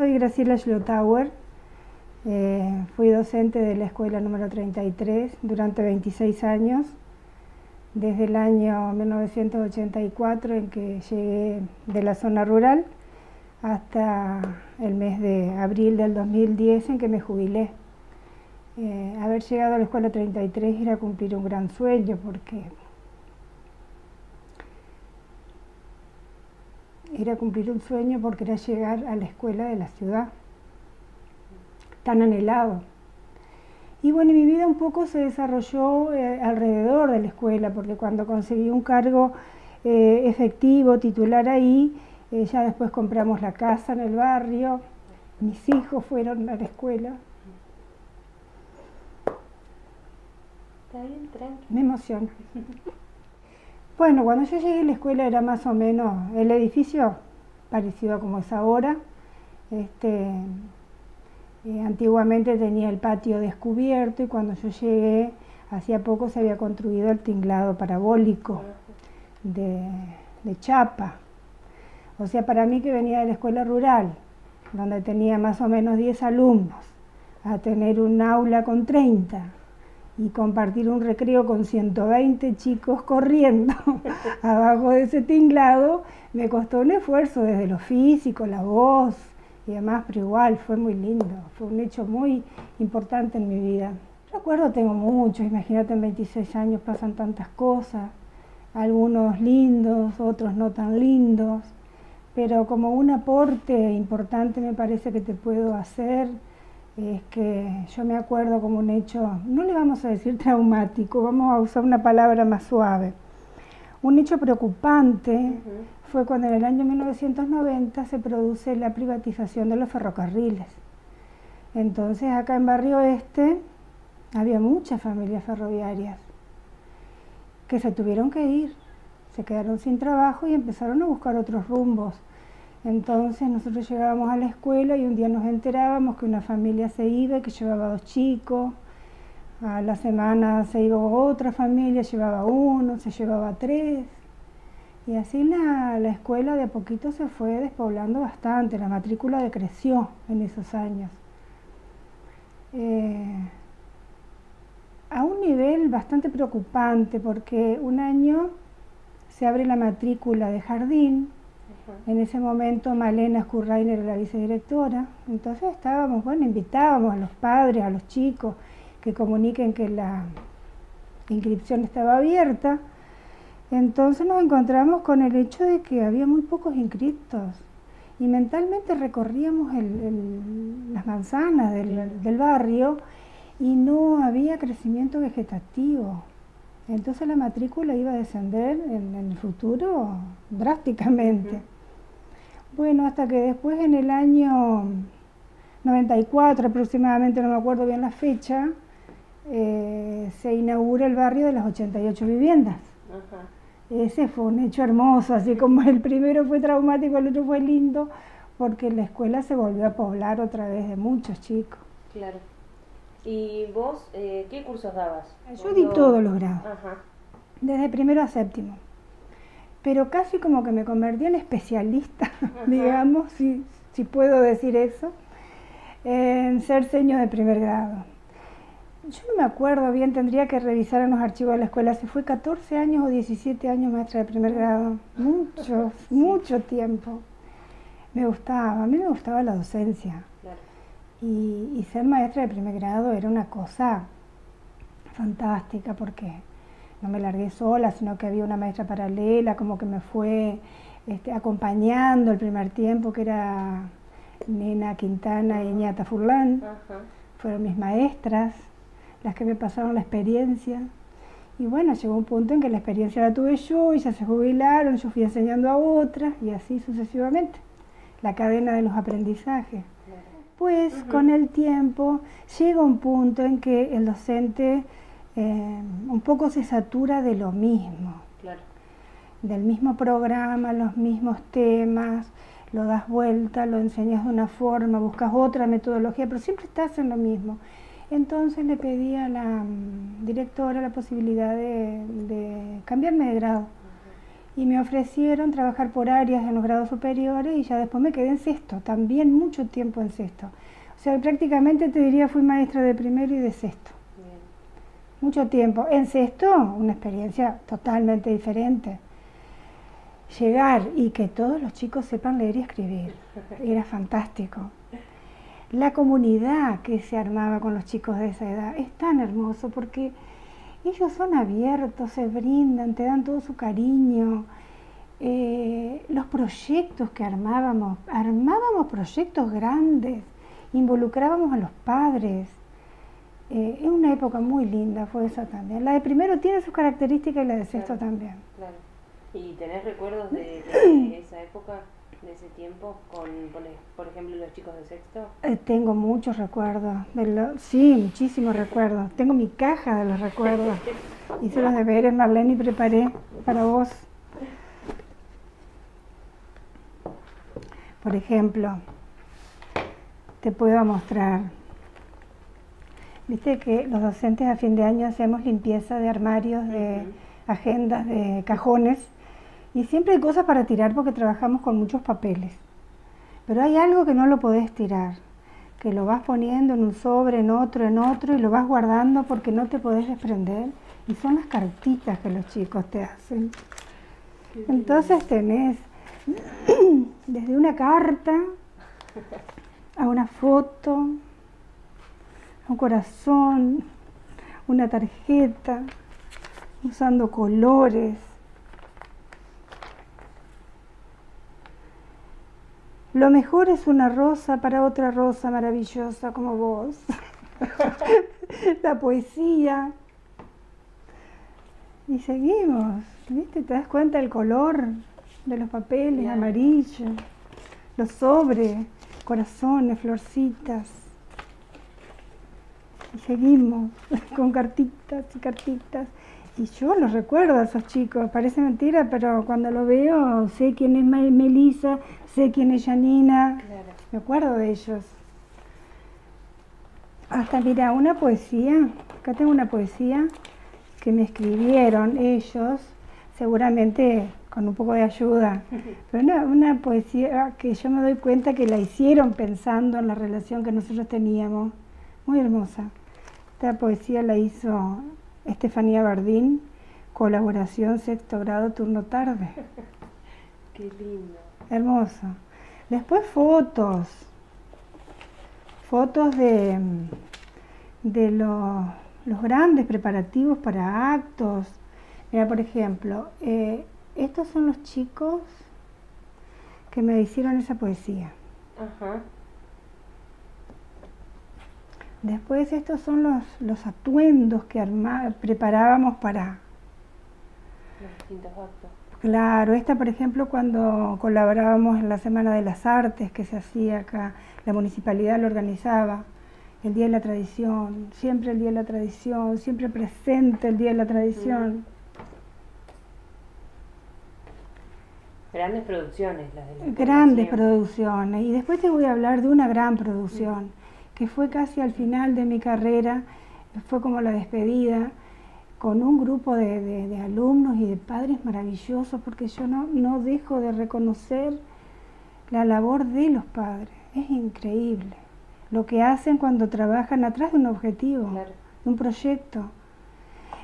Soy Graciela Schlotauer, eh, fui docente de la escuela número 33 durante 26 años, desde el año 1984 en que llegué de la zona rural hasta el mes de abril del 2010 en que me jubilé. Eh, haber llegado a la escuela 33 era cumplir un gran sueño porque era cumplir un sueño porque era llegar a la escuela de la ciudad, tan anhelado. Y bueno, mi vida un poco se desarrolló eh, alrededor de la escuela, porque cuando conseguí un cargo eh, efectivo, titular ahí, eh, ya después compramos la casa en el barrio, mis hijos fueron a la escuela. Está bien, tranquilo. Me emociona. Bueno, cuando yo llegué a la escuela era más o menos el edificio parecido a como es ahora. Este, eh, antiguamente tenía el patio descubierto y cuando yo llegué, hacía poco se había construido el tinglado parabólico de, de chapa. O sea, para mí que venía de la escuela rural, donde tenía más o menos 10 alumnos, a tener un aula con 30 y compartir un recreo con 120 chicos corriendo abajo de ese tinglado, me costó un esfuerzo desde lo físico, la voz y demás, pero igual fue muy lindo, fue un hecho muy importante en mi vida. Recuerdo tengo muchos, imagínate en 26 años pasan tantas cosas, algunos lindos, otros no tan lindos, pero como un aporte importante me parece que te puedo hacer es que yo me acuerdo como un hecho, no le vamos a decir traumático, vamos a usar una palabra más suave. Un hecho preocupante fue cuando en el año 1990 se produce la privatización de los ferrocarriles. Entonces acá en Barrio Este había muchas familias ferroviarias que se tuvieron que ir, se quedaron sin trabajo y empezaron a buscar otros rumbos. Entonces nosotros llegábamos a la escuela y un día nos enterábamos que una familia se iba, que llevaba dos chicos, a la semana se iba otra familia, llevaba uno, se llevaba tres. Y así la, la escuela de a poquito se fue despoblando bastante, la matrícula decreció en esos años. Eh, a un nivel bastante preocupante porque un año se abre la matrícula de jardín, en ese momento Malena Scurrainer era la vicedirectora, entonces estábamos, bueno, invitábamos a los padres, a los chicos que comuniquen que la inscripción estaba abierta. Entonces nos encontramos con el hecho de que había muy pocos inscriptos y mentalmente recorríamos las manzanas del barrio y no había crecimiento vegetativo. Entonces la matrícula iba a descender en, el futuro drásticamente. Bueno, hasta que después en el año 94 aproximadamente, no me acuerdo bien la fecha, eh, se inaugura el barrio de las 88 viviendas. Ese fue un hecho hermoso, así como el primero fue traumático, el otro fue lindo, porque la escuela se volvió a poblar otra vez de muchos chicos. Claro. ¿Y vos eh, qué cursos dabas? Yo di todos los grados, desde primero a séptimo pero casi como que me convertí en especialista, digamos, si, si, puedo decir eso, en ser seño de primer grado. Yo no me acuerdo bien, tendría que revisar en los archivos de la escuela, si fue 14 años o 17 años maestra de primer grado, mucho, mucho tiempo. Me gustaba, a mí me gustaba la docencia. Y, y ser maestra de primer grado era una cosa fantástica porque no me largué sola, sino que había una maestra paralela, como que me fue este, acompañando el primer tiempo, que era Nena Quintana y Ñata Furlán. Fueron mis maestras, las que me pasaron la experiencia. Y bueno, llegó un punto en que la experiencia la tuve yo, y ya se jubilaron, yo fui enseñando a otras, y así sucesivamente. La cadena de los aprendizajes. Pues con el tiempo llega un punto en que el docente eh, un poco se satura de lo mismo, del mismo programa, los mismos temas, lo das vuelta, lo enseñas de una forma, buscas otra metodología, pero siempre estás en lo mismo. Entonces le pedí a la mm, directora la posibilidad de, cambiarme de grado. y me ofrecieron trabajar por áreas en los grados superiores y ya después me quedé en sexto, también mucho tiempo en sexto. O sea, prácticamente te diría fui maestra de primero y de sexto. Mucho tiempo. En sexto, una experiencia totalmente diferente. Llegar y que todos los chicos sepan leer y escribir, era fantástico. La comunidad que se armaba con los chicos de esa edad es tan hermoso porque ellos son abiertos, se brindan, te dan todo su cariño. Eh, los proyectos que armábamos, armábamos proyectos grandes, involucrábamos a los padres. Eh, es una época muy linda, fue esa también. La de primero tiene sus características y la de sexto también. Claro. ¿Y tenés recuerdos de esa época? de ese tiempo con, por ejemplo, los chicos de sexto? Eh, tengo muchos recuerdos, de sí, muchísimos recuerdos. Tengo mi caja de los recuerdos. Hice los deberes, Marlene, y preparé para vos. Por ejemplo, te puedo mostrar. Viste que los docentes a fin de año hacemos limpieza de armarios, de agendas, de cajones y siempre hay cosas para tirar porque trabajamos con muchos papeles. Pero hay algo que no lo podés tirar, que lo vas poniendo en un sobre, en otro, en otro, y lo vas guardando porque no te podés desprender. Y son las cartitas que los chicos te hacen. Entonces tenés desde una carta a una foto, un corazón, una tarjeta, usando colores, Lo mejor es una rosa para otra rosa maravillosa como vos. la poesía. Y seguimos, ¿viste? ¿Te das cuenta del color de los papeles amarillos? Los sobres, corazones, florcitas. Y seguimos con cartitas y cartitas. Y yo los recuerdo a esos chicos, parece mentira, pero cuando lo veo sé quién es Melissa, sé quién es Janina, me acuerdo de ellos. Hasta mira, una poesía, acá tengo una poesía que me escribieron ellos, seguramente con un poco de ayuda, pero una, una poesía que yo me doy cuenta que la hicieron pensando en la relación que nosotros teníamos, muy hermosa. Esta poesía la hizo Estefanía Bardín, colaboración sexto grado, turno tarde. Qué lindo. Hermoso. Después fotos. Fotos de, de los, grandes preparativos para actos. Mira, por ejemplo, eh, estos son los chicos que me hicieron esa poesía. Ajá. Después estos son los, los atuendos que preparábamos para... Los distintos actos. Claro, esta por ejemplo cuando colaborábamos en la Semana de las Artes que se hacía acá, la municipalidad lo organizaba, el Día de la Tradición, siempre el Día de la Tradición, siempre presente el Día de la Tradición. Grandes producciones las de la Grandes producciones, y después te voy a hablar de una gran producción que fue casi al final de mi carrera, fue como la despedida, con un grupo de, alumnos y de padres maravillosos, porque yo no, no dejo de reconocer la labor de los padres. Es increíble lo que hacen cuando trabajan atrás de un objetivo, de un proyecto.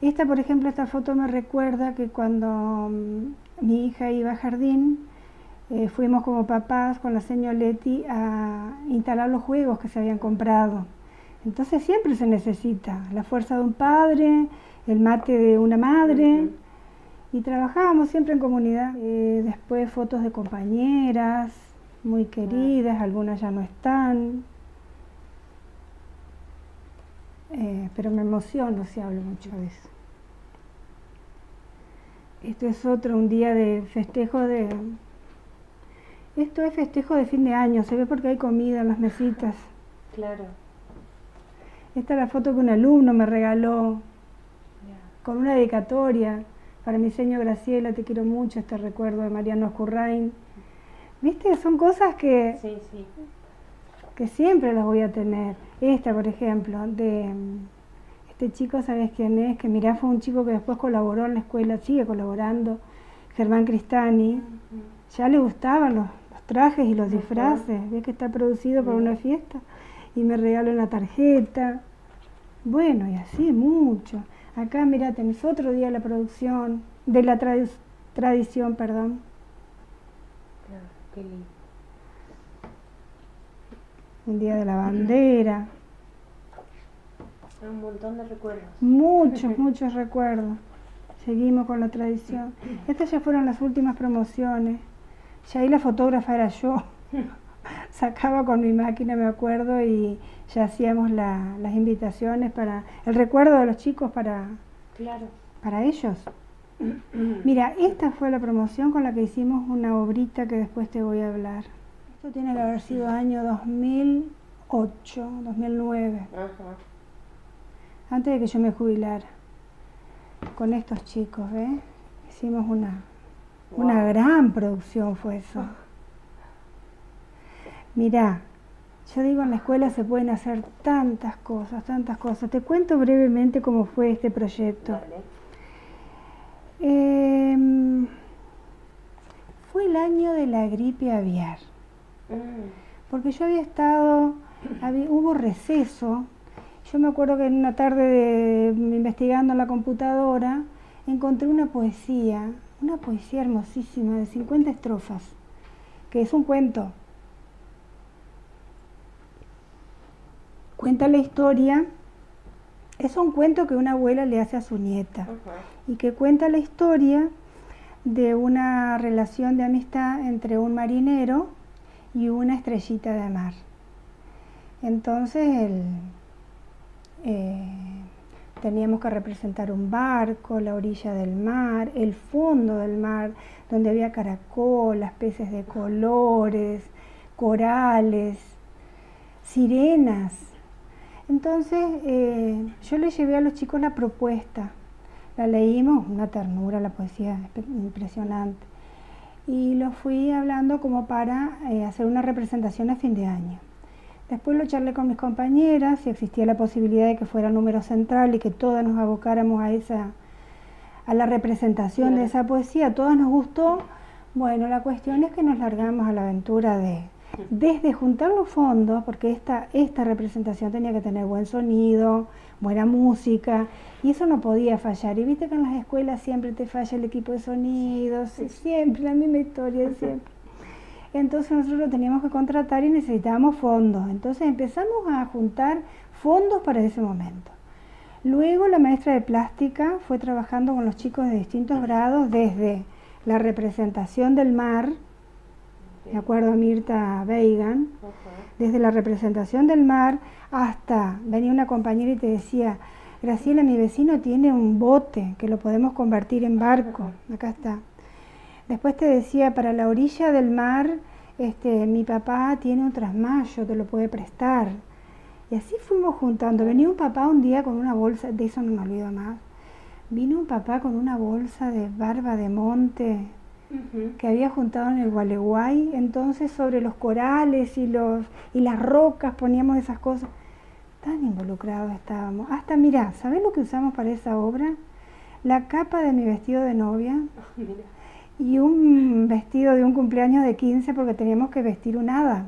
Esta, por ejemplo, esta foto me recuerda que cuando mm, mi hija iba a jardín, eh, fuimos como papás con la señora Leti a instalar los juegos que se habían comprado. Entonces siempre se necesita la fuerza de un padre, el mate de una madre, y trabajábamos siempre en comunidad. Eh, después fotos de compañeras muy queridas, algunas ya no están. Eh, pero me emociono si hablo mucho de eso. Esto es otro, un día de festejo de esto es festejo de fin de año, se ve porque hay comida en las mesitas. Claro. Esta es la foto que un alumno me regaló con una dedicatoria para mi señor Graciela, te quiero mucho, este recuerdo de Mariano Escurrain. ¿Viste? Son cosas que, sí, sí. que siempre las voy a tener. Esta, por ejemplo, de este chico, ¿sabes quién es? Que mirá, fue un chico que después colaboró en la escuela, sigue colaborando Germán Cristani, ya le gustaban los, trajes y los disfraces, ve que está producido para una fiesta y me regaló una tarjeta. Bueno, y así mucho. Acá, mira, tenés otro día la producción, de la tradición, perdón. Claro, qué lindo. Un día de la bandera. Un montón de recuerdos. Muchos, muchos recuerdos. Seguimos con la tradición. Estas ya fueron las últimas promociones. Ya ahí la fotógrafa era yo. Sacaba con mi máquina, me acuerdo, y ya hacíamos las invitaciones para el recuerdo de los chicos para, claro. para ellos. Mira, esta fue la promoción con la que hicimos una obrita que después te voy a hablar. Esto tiene que haber sido año 2008, 2009. Antes de que yo me jubilara. Con estos chicos, ¿ves? Hicimos una, una gran producción fue eso. Mirá, yo digo, en la escuela se pueden hacer tantas cosas, tantas cosas. Te cuento brevemente cómo fue este proyecto. Em, fue el año de la gripe aviar. Mm. Porque yo había estado, hubo receso. Yo me acuerdo que en una tarde de, investigando en la computadora encontré una poesía, una poesía hermosísima de 50 estrofas, que es un cuento. Cuenta la historia es un cuento que una abuela le hace a su nieta y que cuenta la historia de una relación de amistad entre un marinero y una estrellita de mar. Entonces eh, teníamos que representar un barco, la orilla del mar, el fondo del mar, donde había caracolas, peces de colores, corales, sirenas, entonces eh, yo le llevé a los chicos la propuesta, la leímos, una ternura, la poesía impresionante, y lo fui hablando como para eh, hacer una representación a fin de año. Después lo charlé con mis compañeras, si existía la posibilidad de que fuera número central y que todas nos abocáramos a esa a la representación de esa poesía, a todas nos gustó. Bueno, la cuestión es que nos largamos a la aventura de, desde juntar los fondos, porque esta, esta representación tenía que tener buen sonido, buena música, y eso no podía fallar. Y viste que en las escuelas siempre te falla el equipo de sonidos, siempre, la misma historia, siempre. Entonces nosotros lo teníamos que contratar y necesitábamos fondos. Entonces empezamos a juntar fondos para ese momento. Luego la maestra de plástica fue trabajando con los chicos de distintos grados desde la representación del mar, de acuerdo a Mirta Weigan, desde la representación del mar hasta, venía una compañera y te decía, Graciela, mi vecino tiene un bote que lo podemos convertir en barco, acá está. Después te decía, para la orilla del mar, este, mi papá tiene un trasmayo, te lo puede prestar. Y así fuimos juntando. Venía un papá un día con una bolsa, de eso no me olvido más. Vino un papá con una bolsa de barba de monte, que había juntado en el Gualeguay, entonces sobre los corales y, los, y las rocas poníamos esas cosas. Tan involucrados estábamos. Hasta, mira, ¿sabes lo que usamos para esa obra? La capa de mi vestido de novia y un vestido de un cumpleaños de 15 porque teníamos que vestir un hada.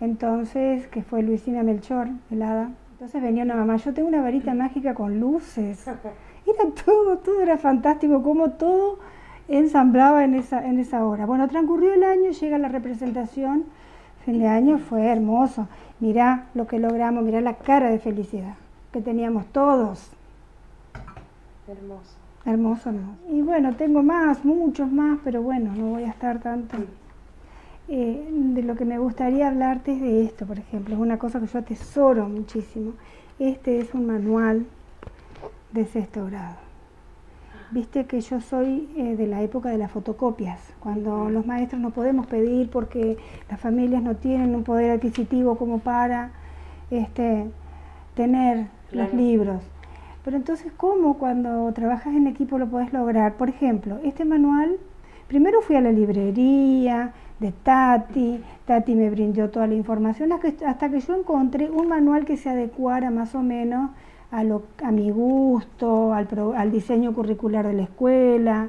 Entonces, que fue Luisina Melchor, el hada. Entonces venía una mamá, yo tengo una varita mágica con luces. Era todo, todo era fantástico, como todo ensamblaba en esa, en esa hora. Bueno, transcurrió el año, llega la representación, fin de año fue hermoso. Mirá lo que logramos, mirá la cara de felicidad que teníamos todos. Hermoso. Hermoso, hermoso. Y bueno, tengo más, muchos más, pero bueno, no voy a estar tanto. Eh, de lo que me gustaría hablarte es de esto, por ejemplo, es una cosa que yo atesoro muchísimo. Este es un manual de sexto grado. Viste que yo soy eh, de la época de las fotocopias, cuando los maestros no podemos pedir porque las familias no tienen un poder adquisitivo como para este, tener los libros. Pero entonces, ¿cómo cuando trabajas en equipo lo puedes lograr? Por ejemplo, este manual, primero fui a la librería de Tati, Tati me brindó toda la información hasta que yo encontré un manual que se adecuara más o menos a, lo, a mi gusto, al, al diseño curricular de la escuela.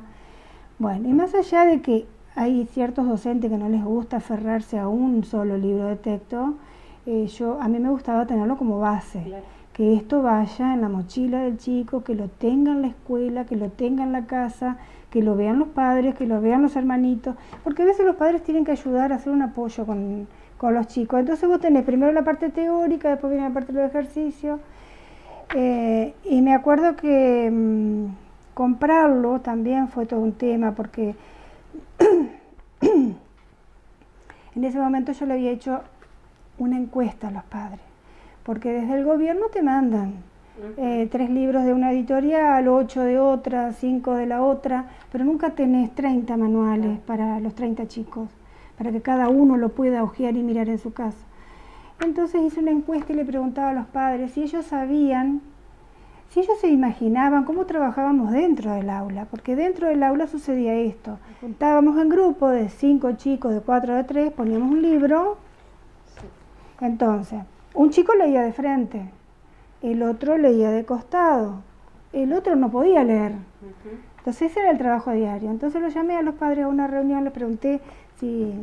Bueno, y más allá de que hay ciertos docentes que no les gusta aferrarse a un solo libro de texto, eh, yo, a mí me gustaba tenerlo como base. Que esto vaya en la mochila del chico, que lo tenga en la escuela, que lo tenga en la casa, que lo vean los padres, que lo vean los hermanitos, porque a veces los padres tienen que ayudar a hacer un apoyo con, los chicos. Entonces vos tenés primero la parte teórica, después viene la parte de los ejercicios. Eh, y me acuerdo que mm, comprarlo también fue todo un tema, porque en ese momento yo le había hecho una encuesta a los padres, porque desde el gobierno te mandan eh, tres libros de una editorial, ocho de otra, cinco de la otra, pero nunca tenés 30 manuales para los 30 chicos, para que cada uno lo pueda hojear y mirar en su casa. Entonces hice una encuesta y le preguntaba a los padres si ellos sabían, si ellos se imaginaban cómo trabajábamos dentro del aula, porque dentro del aula sucedía esto. Juntábamos en grupo de cinco chicos, de cuatro, de tres, poníamos un libro. Entonces, un chico leía de frente, el otro leía de costado, el otro no podía leer. Entonces ese era el trabajo diario. Entonces lo llamé a los padres a una reunión, les pregunté si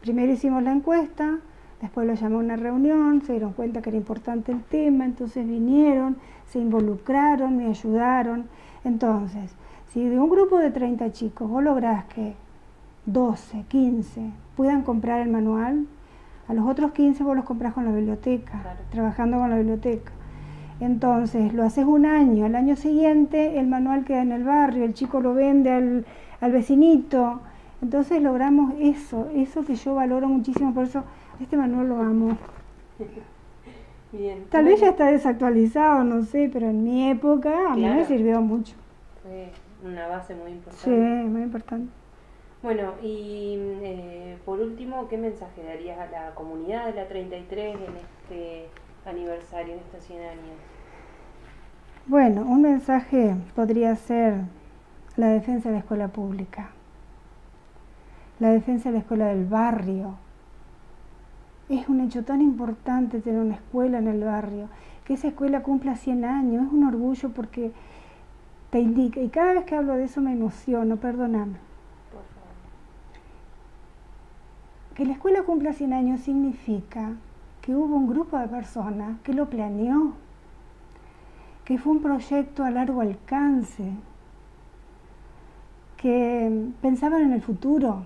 primero hicimos la encuesta, después lo llamé a una reunión, se dieron cuenta que era importante el tema, entonces vinieron, se involucraron, me ayudaron. Entonces, si de un grupo de 30 chicos vos lográs que 12, 15 puedan comprar el manual, a los otros 15 vos los comprás con la biblioteca, trabajando con la biblioteca. Entonces, lo haces un año, al año siguiente el manual queda en el barrio, el chico lo vende al, al vecinito. Entonces logramos eso, eso que yo valoro muchísimo, por eso este manual lo amo. Bien. Tal vez ya está desactualizado, no sé, pero en mi época a mí me sirvió mucho. Fue una base muy importante. Sí, muy importante. Bueno, y eh, por último, ¿qué mensaje darías a la comunidad de la 33 en este aniversario, en estos 100 años? Bueno, un mensaje podría ser la defensa de la escuela pública, la defensa de la escuela del barrio. Es un hecho tan importante tener una escuela en el barrio, que esa escuela cumpla 100 años, es un orgullo porque te indica, y cada vez que hablo de eso me emociono, perdóname. Que la escuela cumpla 100 años significa que hubo un grupo de personas que lo planeó, que fue un proyecto a largo alcance, que pensaban en el futuro.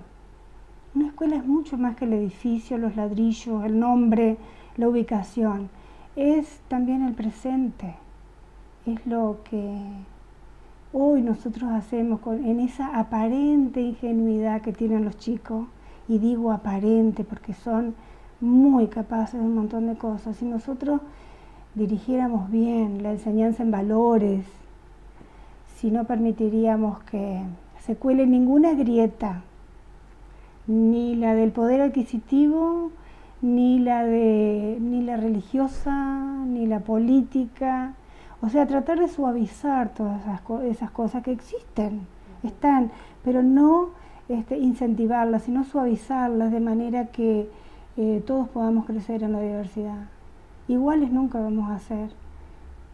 Una escuela es mucho más que el edificio, los ladrillos, el nombre, la ubicación. Es también el presente. Es lo que hoy nosotros hacemos en esa aparente ingenuidad que tienen los chicos. Y digo aparente porque son muy capaces de un montón de cosas. Si nosotros dirigiéramos bien la enseñanza en valores, si no permitiríamos que se cuele ninguna grieta, ni la del poder adquisitivo, ni la de ni la religiosa, ni la política, o sea, tratar de suavizar todas esas, esas cosas que existen, están, pero no este, incentivarlas, sino suavizarlas de manera que eh, todos podamos crecer en la diversidad. Iguales nunca vamos a ser,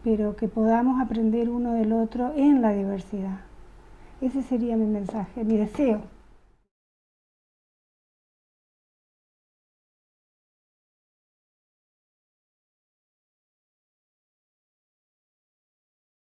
pero que podamos aprender uno del otro en la diversidad. Ese sería mi mensaje, mi deseo.